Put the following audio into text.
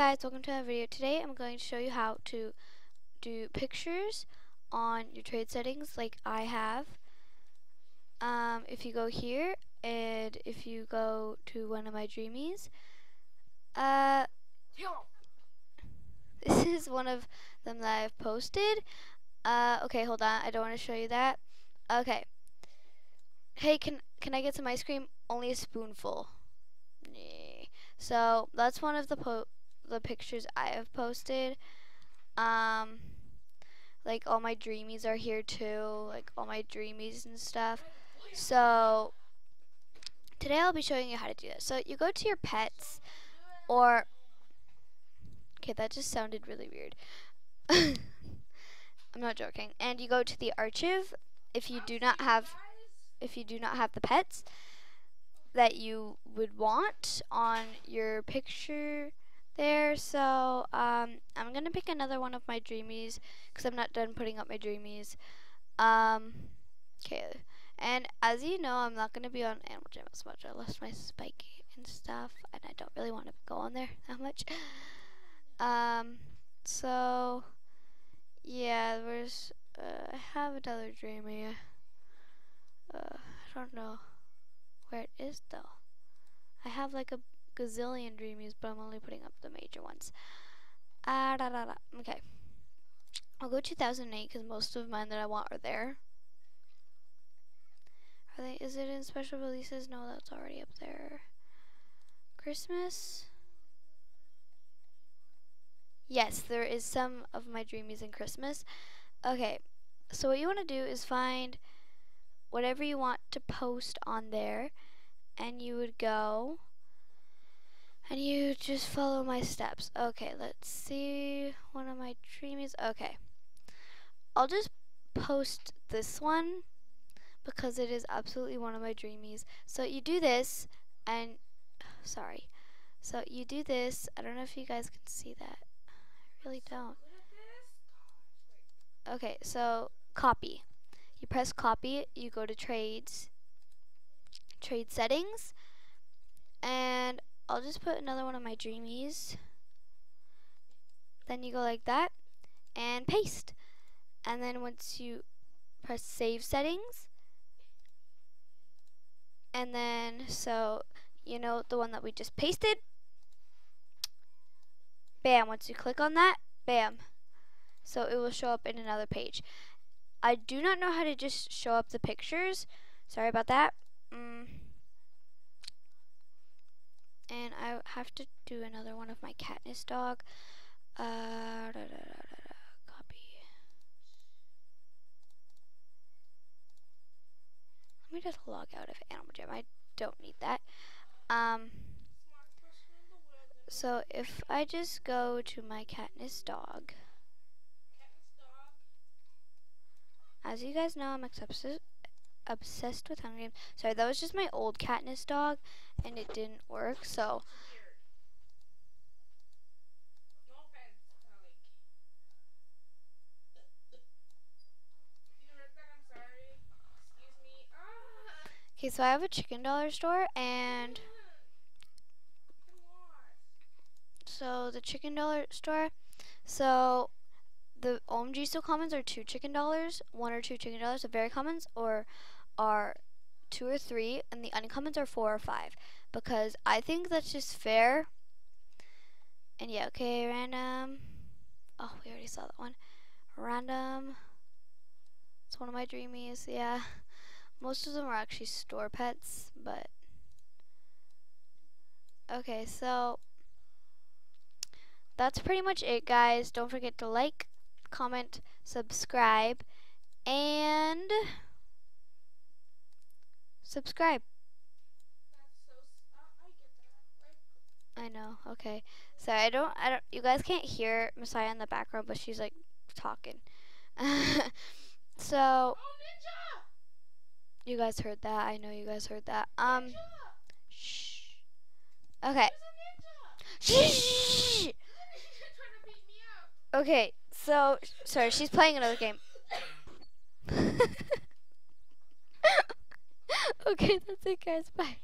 guys, welcome to another video. Today I'm going to show you how to do pictures on your trade settings like I have. Um, if you go here and if you go to one of my dreamies, uh, this is one of them that I've posted. Uh, okay, hold on. I don't want to show you that. Okay. Hey, can can I get some ice cream? Only a spoonful. So that's one of the the pictures I have posted. Um, like all my dreamies are here too, like all my dreamies and stuff. So today I'll be showing you how to do this. So you go to your pets, or okay, that just sounded really weird. I'm not joking. And you go to the archive if you do not have if you do not have the pets that you would want on your picture there. So um, I'm going to pick another one of my dreamies because I'm not done putting up my dreamies. Um, okay. And as you know, I'm not going to be on Animal Jam as much. I lost my spike and stuff, and I don't really want to go on there that much. Um, so, yeah, there's, uh, I have another dreamy. Uh, I don't know where it is though. I have like a gazillion dreamies, but I'm only putting up the major ones. Ah, da, da, da. Okay. I'll go 2008 because most of mine that I want are there. Are they? Is it in special releases? No, that's already up there. Christmas. Yes, there is some of my dreamies in Christmas. Okay, so what you want to do is find whatever you want to post on there and you would go and you just follow my steps. Okay, let's see one of my dreamies. Okay. I'll just post this one because it is absolutely one of my dreamies. So you do this and sorry. So you do this. I don't know if you guys can see that. I really don't. Okay, so copy. You press copy, you go to trades, trade settings, and I'll just put another one of my dreamies. Then you go like that and paste. And then once you press save settings, and then so you know the one that we just pasted, bam, once you click on that, bam. So it will show up in another page. I do not know how to just show up the pictures. Sorry about that. Mm. And I have to do another one of my Katniss dog. Uh, da, da, da, copy. Let me just log out of Animal Jam. I don't need that. Um, so if I just go to my Katniss dog. As you guys know, I'm obsessed obsessed with Hunger Games. Sorry, that was just my old Katniss dog, and it didn't work, so... Okay, so I have a chicken dollar store, and... So, the chicken dollar store, so the OMG still commons are two chicken dollars, one or two chicken dollars. The very commons or are two or three, and the uncommons are four or five. Because I think that's just fair. And yeah, okay, random. Oh, we already saw that one. Random. It's one of my dreamies, yeah. Most of them are actually store pets, but okay, so that's pretty much it, guys. Don't forget to like, comment, subscribe, and subscribe. I know. Okay. So I don't. I don't. You guys can't hear Messiah in the background, but she's like talking. so. Oh, you guys heard that. I know you guys heard that. Um. Shh. Okay. Shh. Okay. So, sorry, she's playing another game. okay, that's it, guys. Bye.